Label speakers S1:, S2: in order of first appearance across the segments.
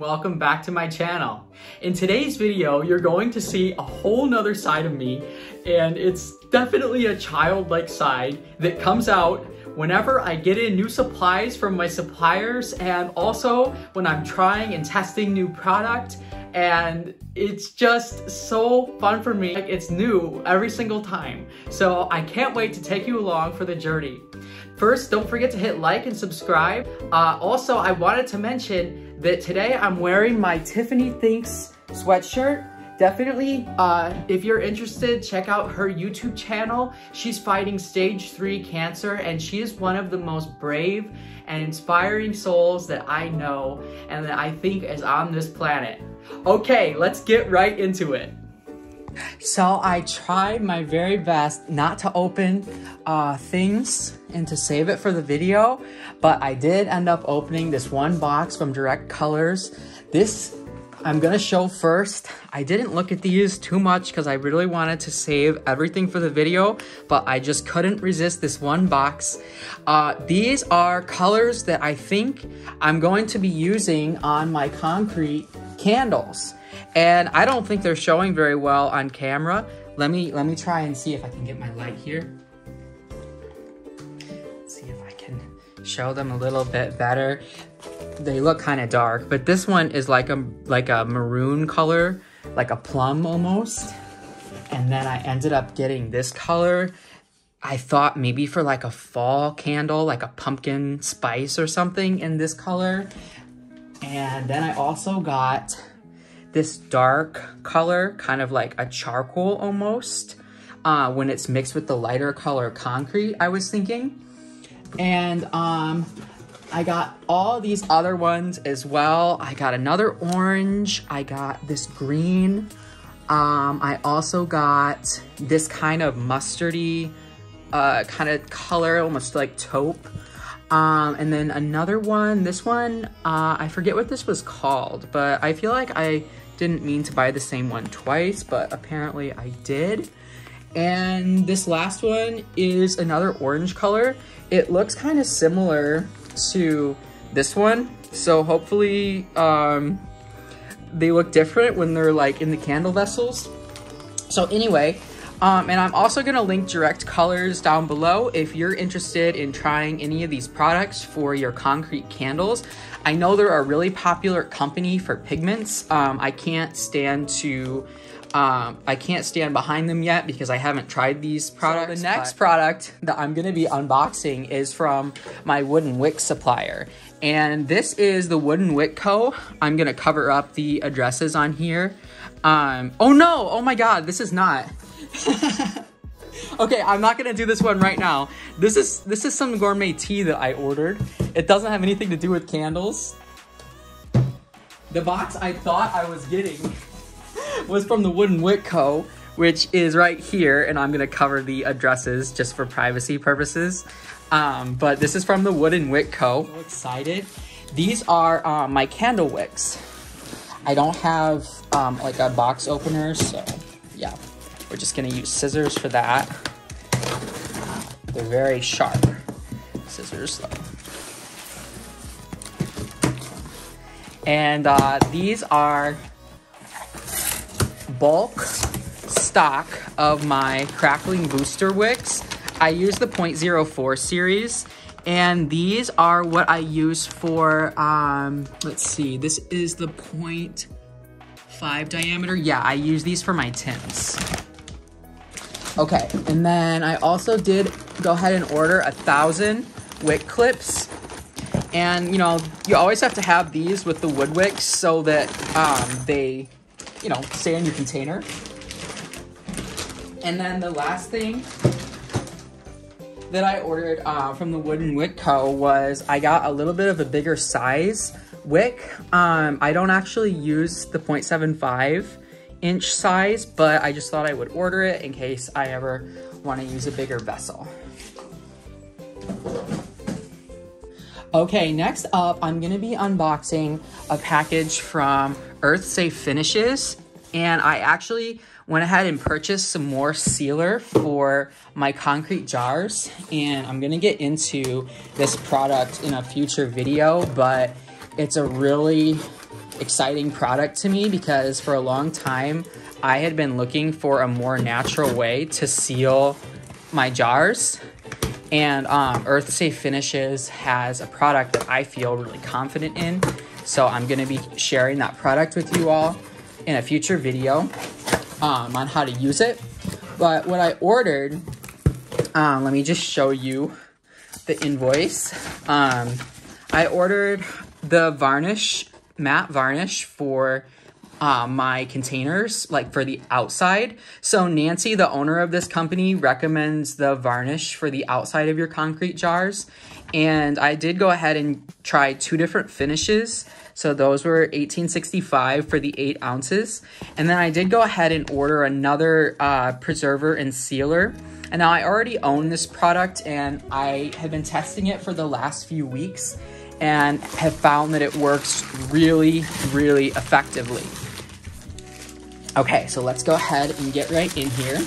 S1: welcome back to my channel. In today's video, you're going to see a whole nother side of me, and it's definitely a childlike side that comes out whenever I get in new supplies from my suppliers and also when I'm trying and testing new product and it's just so fun for me. Like it's new every single time. So I can't wait to take you along for the journey. First, don't forget to hit like and subscribe. Uh, also, I wanted to mention that today I'm wearing my Tiffany Thinks sweatshirt definitely, uh, if you're interested, check out her YouTube channel. She's fighting stage three cancer and she is one of the most brave and inspiring souls that I know and that I think is on this planet. Okay, let's get right into it. So I tried my very best not to open uh, things and to save it for the video, but I did end up opening this one box from Direct Colors. This I'm gonna show first. I didn't look at these too much because I really wanted to save everything for the video, but I just couldn't resist this one box. Uh, these are colors that I think I'm going to be using on my concrete candles. And I don't think they're showing very well on camera. Let me, let me try and see if I can get my light here. see if I can show them a little bit better they look kind of dark, but this one is like a like a maroon color, like a plum almost. And then I ended up getting this color. I thought maybe for like a fall candle, like a pumpkin spice or something in this color. And then I also got this dark color, kind of like a charcoal almost, uh, when it's mixed with the lighter color concrete, I was thinking. And um, I got all these other ones as well. I got another orange. I got this green. Um, I also got this kind of mustardy uh, kind of color, almost like taupe. Um, and then another one, this one, uh, I forget what this was called, but I feel like I didn't mean to buy the same one twice, but apparently I did. And this last one is another orange color. It looks kind of similar to this one. So hopefully um, they look different when they're like in the candle vessels. So anyway, um, and I'm also going to link direct colors down below if you're interested in trying any of these products for your concrete candles. I know they're a really popular company for pigments. Um, I can't stand to um, I can't stand behind them yet because I haven't tried these products. So the next product that I'm going to be unboxing is from my Wooden Wick supplier. And this is the Wooden Wick Co. I'm going to cover up the addresses on here. Um, oh no, oh my god, this is not. okay, I'm not gonna do this one right now. This is this is some gourmet tea that I ordered. It doesn't have anything to do with candles. The box I thought I was getting was from the Wooden Wick Co., which is right here, and I'm gonna cover the addresses just for privacy purposes. Um, but this is from the Wooden Wick Co. So excited. These are um, my candle wicks. I don't have um, like a box opener, so yeah. We're just gonna use scissors for that. They're very sharp scissors though. And uh, these are bulk stock of my Crackling Booster Wicks. I use the 0.04 series, and these are what I use for, um, let's see, this is the 0.5 diameter. Yeah, I use these for my tins. Okay, and then I also did go ahead and order a thousand wick clips. And, you know, you always have to have these with the wood wicks so that um, they you know, stay in your container. And then the last thing that I ordered uh, from the Wooden Wick Co. was I got a little bit of a bigger size wick. Um, I don't actually use the 0.75 inch size, but I just thought I would order it in case I ever want to use a bigger vessel. Okay, next up, I'm gonna be unboxing a package from Earth Safe Finishes. And I actually went ahead and purchased some more sealer for my concrete jars. And I'm gonna get into this product in a future video, but it's a really exciting product to me because for a long time, I had been looking for a more natural way to seal my jars. And um, Earth Safe Finishes has a product that I feel really confident in. So I'm gonna be sharing that product with you all in a future video um, on how to use it. But what I ordered, um, let me just show you the invoice. Um, I ordered the varnish, matte varnish for uh, my containers, like for the outside. So Nancy, the owner of this company, recommends the varnish for the outside of your concrete jars. And I did go ahead and try two different finishes. So those were 1865 for the eight ounces. And then I did go ahead and order another uh, preserver and sealer. And now I already own this product and I have been testing it for the last few weeks and have found that it works really, really effectively. Okay, so let's go ahead and get right in here.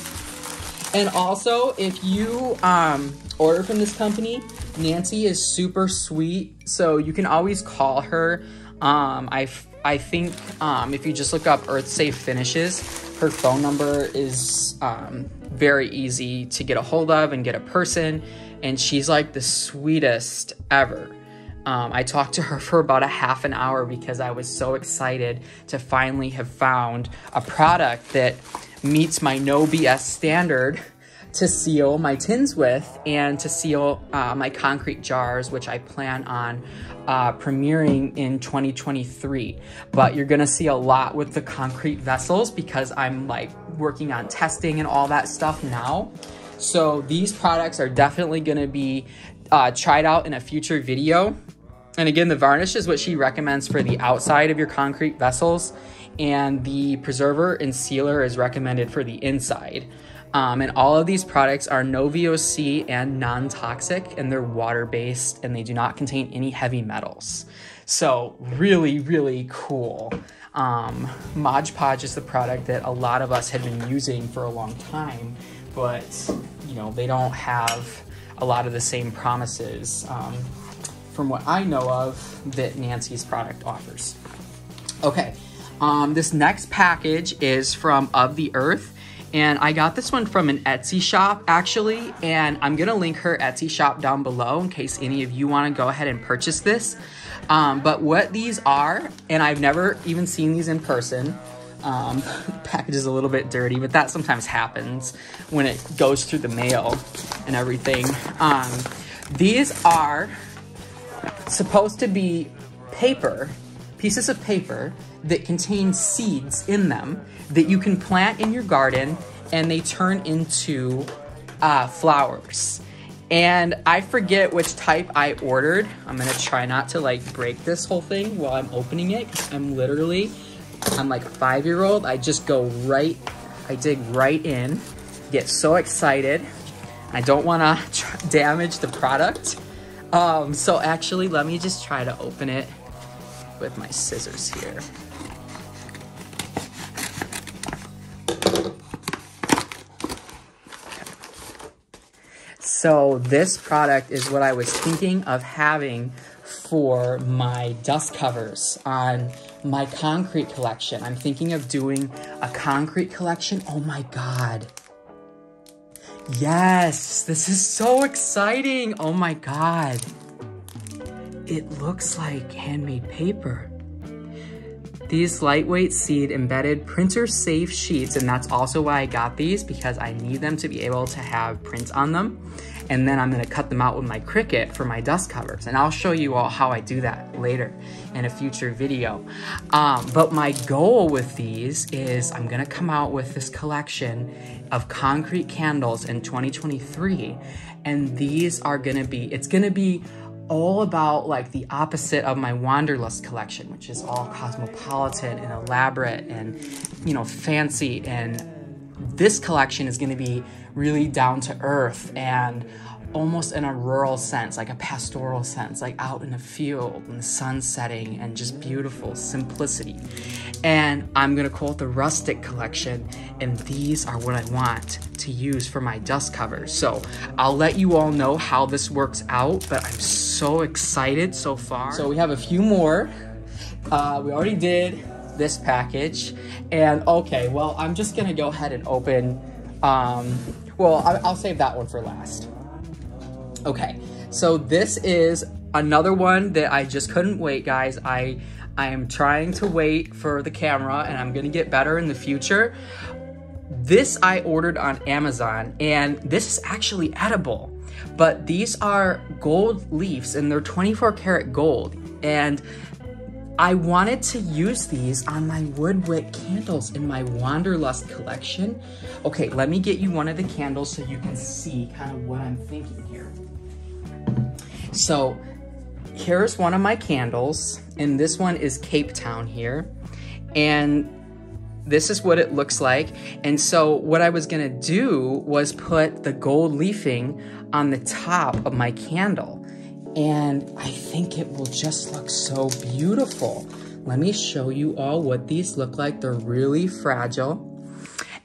S1: And also, if you um, order from this company, Nancy is super sweet, so you can always call her. Um, I, I think um, if you just look up Earth Safe Finishes, her phone number is um, very easy to get a hold of and get a person, and she's like the sweetest ever. Um, I talked to her for about a half an hour because I was so excited to finally have found a product that meets my no BS standard to seal my tins with and to seal uh, my concrete jars, which I plan on uh, premiering in 2023. But you're gonna see a lot with the concrete vessels because I'm like working on testing and all that stuff now. So these products are definitely gonna be uh, tried out in a future video. And again, the varnish is what she recommends for the outside of your concrete vessels, and the preserver and sealer is recommended for the inside. Um, and all of these products are no VOC and non toxic, and they're water based and they do not contain any heavy metals. So, really, really cool. Um, Mod Podge is the product that a lot of us had been using for a long time, but you know, they don't have a lot of the same promises. Um, from what I know of that Nancy's product offers. Okay, um, this next package is from Of the Earth. And I got this one from an Etsy shop actually, and I'm gonna link her Etsy shop down below in case any of you wanna go ahead and purchase this. Um, but what these are, and I've never even seen these in person, um, package is a little bit dirty, but that sometimes happens when it goes through the mail and everything. Um, these are supposed to be paper, pieces of paper that contain seeds in them that you can plant in your garden and they turn into uh, flowers. And I forget which type I ordered. I'm gonna try not to like break this whole thing while I'm opening it. I'm literally, I'm like a five year old. I just go right, I dig right in, get so excited. I don't wanna damage the product. Um, so actually, let me just try to open it with my scissors here. So this product is what I was thinking of having for my dust covers on my concrete collection. I'm thinking of doing a concrete collection. Oh my God. Yes, this is so exciting. Oh my God. It looks like handmade paper. These lightweight seed embedded printer safe sheets, and that's also why I got these because I need them to be able to have prints on them and then I'm gonna cut them out with my Cricut for my dust covers. And I'll show you all how I do that later in a future video. Um, but my goal with these is I'm gonna come out with this collection of concrete candles in 2023. And these are gonna be, it's gonna be all about like the opposite of my Wanderlust collection, which is all cosmopolitan and elaborate and, you know, fancy. And this collection is gonna be really down to earth and almost in a rural sense, like a pastoral sense, like out in a field and the sun setting and just beautiful simplicity. And I'm gonna call it the rustic collection, and these are what I want to use for my dust covers. So I'll let you all know how this works out, but I'm so excited so far. So we have a few more Uh, we already did this package. And okay, well, I'm just gonna go ahead and open, um, well, I, I'll save that one for last. Okay, so this is another one that I just couldn't wait, guys. I I am trying to wait for the camera and I'm gonna get better in the future. This I ordered on Amazon and this is actually edible, but these are gold leaves and they're 24 karat gold. And I wanted to use these on my woodwick candles in my Wanderlust collection. Okay, let me get you one of the candles so you can see kind of what I'm thinking here. So here's one of my candles, and this one is Cape Town here. And this is what it looks like. And so what I was gonna do was put the gold leafing on the top of my candle. And I think it will just look so beautiful. Let me show you all what these look like. They're really fragile.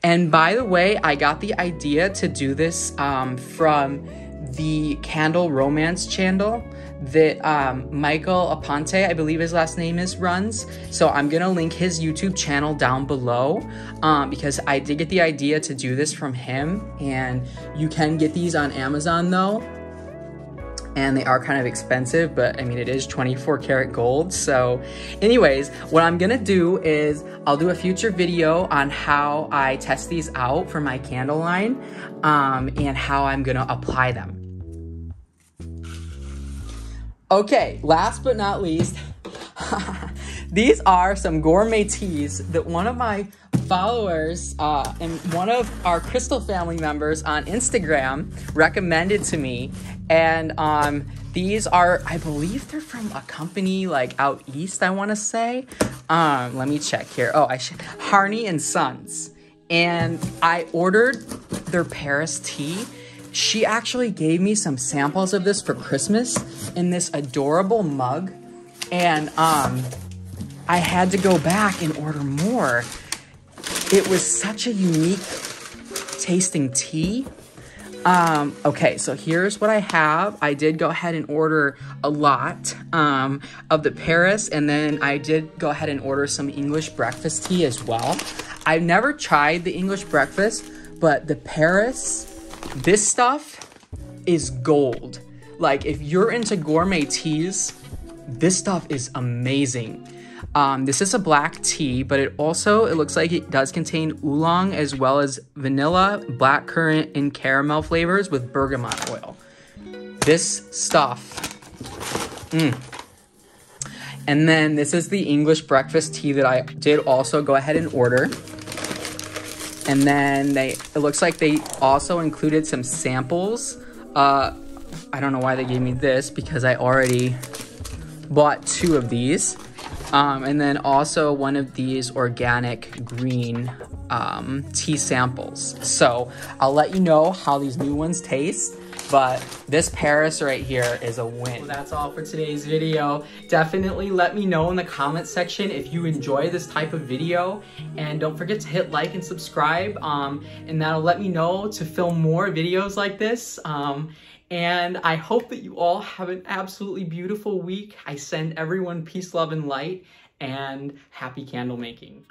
S1: And by the way, I got the idea to do this um, from the Candle Romance channel that um, Michael Aponte, I believe his last name is, runs. So I'm gonna link his YouTube channel down below um, because I did get the idea to do this from him. And you can get these on Amazon though. And they are kind of expensive, but I mean, it is 24 karat gold. So anyways, what I'm gonna do is I'll do a future video on how I test these out for my candle line um, and how I'm gonna apply them. Okay, last but not least, these are some gourmet teas that one of my followers uh, and one of our Crystal family members on Instagram recommended to me. And um, these are, I believe they're from a company like out east, I want to say. Um, let me check here. Oh, I should, Harney and Sons. And I ordered their Paris tea she actually gave me some samples of this for Christmas in this adorable mug. And um, I had to go back and order more. It was such a unique tasting tea. Um, okay, so here's what I have. I did go ahead and order a lot um, of the Paris, and then I did go ahead and order some English breakfast tea as well. I've never tried the English breakfast, but the Paris this stuff is gold. Like, if you're into gourmet teas, this stuff is amazing. Um, this is a black tea, but it also, it looks like it does contain oolong as well as vanilla, blackcurrant, and caramel flavors with bergamot oil. This stuff, mm. And then this is the English breakfast tea that I did also go ahead and order. And then they, it looks like they also included some samples. Uh, I don't know why they gave me this because I already bought two of these. Um, and then also one of these organic green um, tea samples. So I'll let you know how these new ones taste. But this Paris right here is a win. Well, that's all for today's video. Definitely let me know in the comment section if you enjoy this type of video. And don't forget to hit like and subscribe. Um, and that'll let me know to film more videos like this. Um, and I hope that you all have an absolutely beautiful week. I send everyone peace, love, and light, and happy candle making.